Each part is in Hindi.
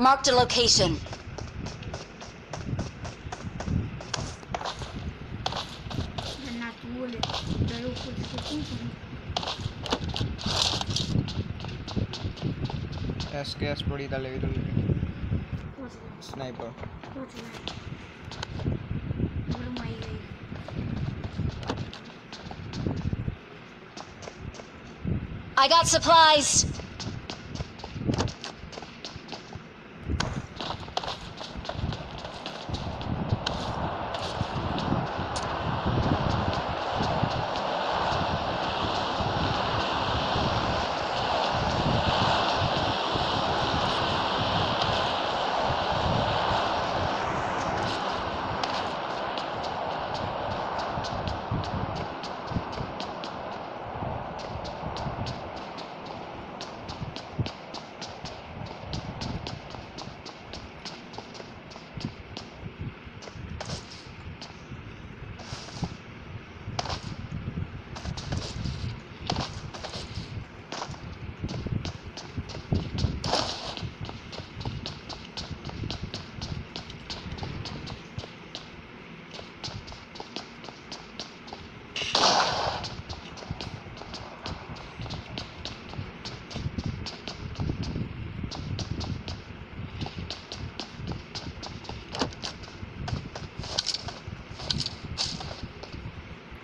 Marked a location. ಎಸ್ ಬಡಿ ಇದಲ್ಲ ಇದರಲ್ಲಿ sniper. I got supplies.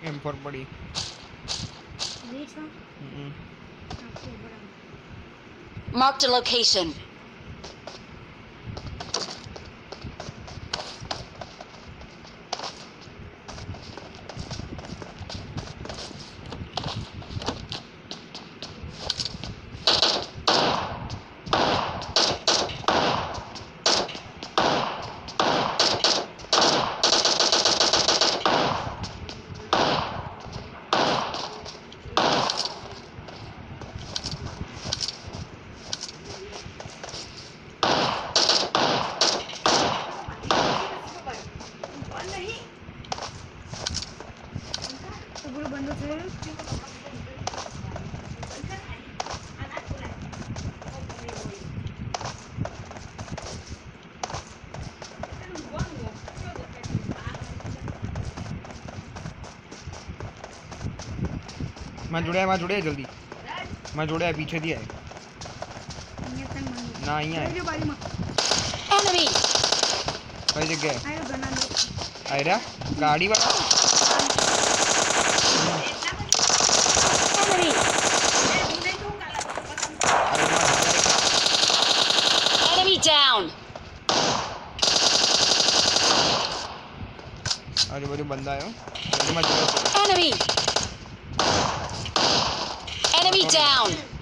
M for buddy. Mm -mm. Marked a location. मैं जुड़े मैं जुड़े जल्दी। मैं जुड़े पीछे दिया है। ना ही है एनिमी कई जगह है अरे गाड़ी वाला? अरे बड़ी बंदा है आयो एनिमी Enemy! Down!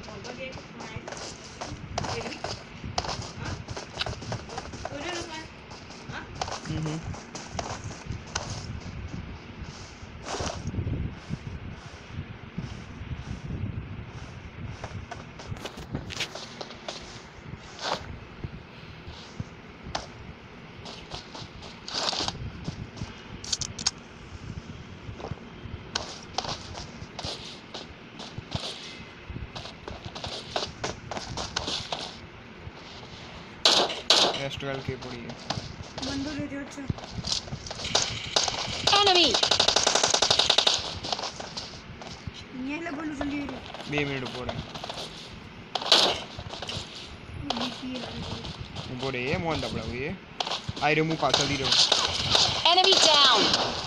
ರೆಸ್ಟ್ಗಳು ಕೇಪುಡಿ ಬಂದೂರಿದೆ ಎನಿಮಿ ಇನ್ನೆಲ್ಲ ಬಂದು ಸುಂದಿರಿ ಬೇ ಮೇಡು ಪೋಡ ऊपर है मोहन दबड़ा हुई है आई रिमूव पासल दी रहो enemy down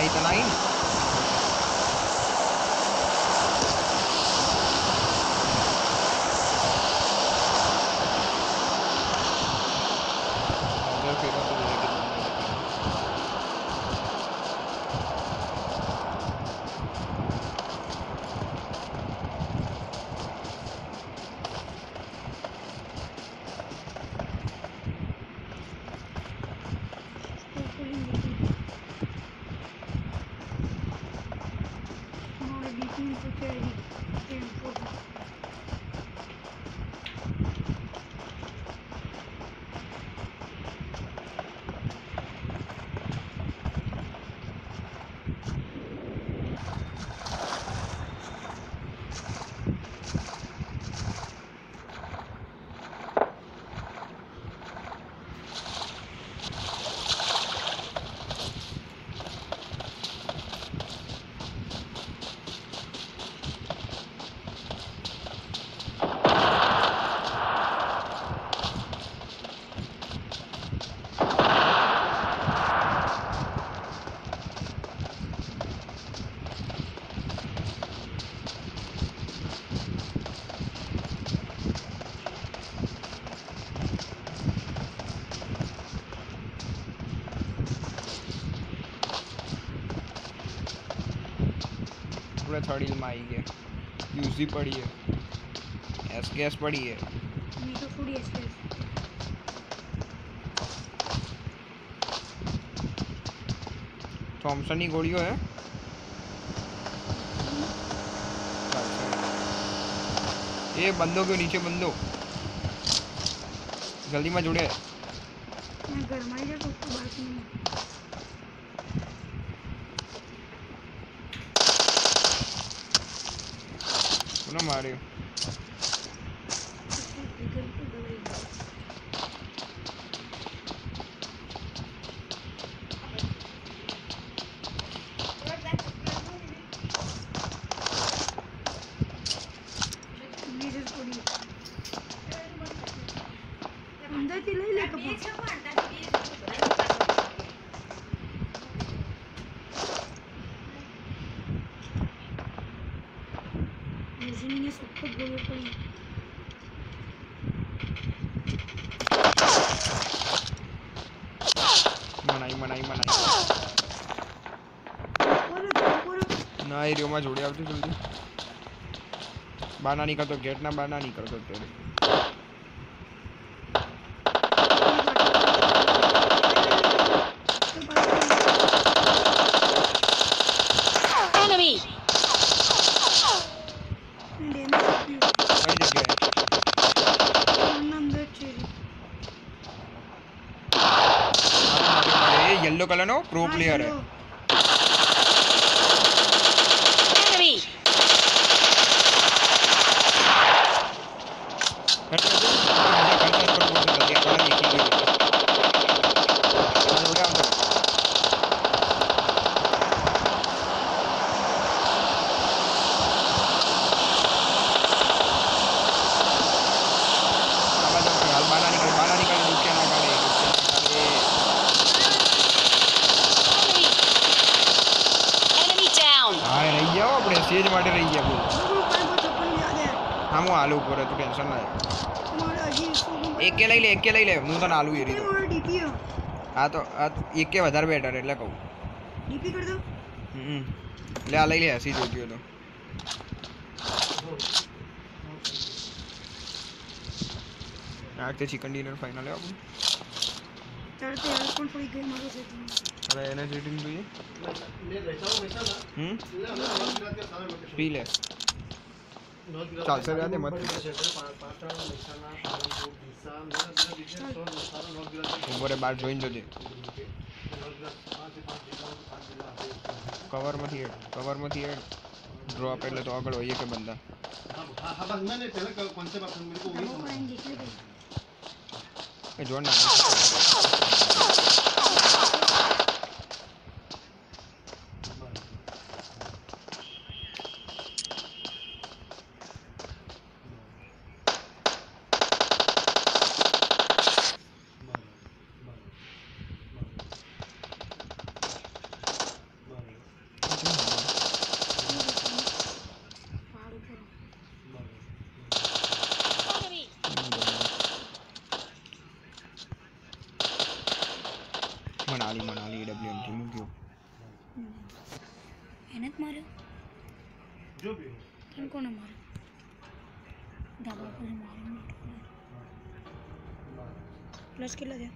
inside the. में थर्ड हिल में आई है। यूसी पढ़ी है। एस के एस पढ़ी है थॉमसन ही गोलियो है? ये बंदो क्यों नीचे बंदो? जल्दी में जुड़े। मैं घर में जा सकता बात नहीं सुनो मारे જમીને સખત બોલવો પડી મનાઈ મનાઈ મનાઈ ના એરિયોમાં જોડે આવજો જલ્દી બહાર ના નીકળતો ગેટના બહાર ના નીકળતો અત્યારે वाला प्रो प्लेयर है Enemy! હા હું આલુ ઉપર તું ટેન્શન ના લે એકે લઈ લે એકે લઈ લે હું તને આલુ એ રીતે આ તો આ તો એકે વધારે બેટર એટલે કહું હમ એટલે આ લઈ લે હસી જોઈતી હોય તો આ વખતે ચિકન ડિનર ફાઇનલ હે આપણું હવે એને રેટિંગ જોઈએ હમ પી લે ચાલશે રહ્યા મત ઉભરે બાર જોઈને જોજે કવરમાંથી એડ કવરમાંથી એડ ડ્રોપ એટલે તો આગળ હોઈએ કે બંદા એ જોડ ના Manali Manali W M T में क्यों? मेहनत मारो। जो भी तुमको ना मारो? दादा को मारो प्लस हाँ। किला गया।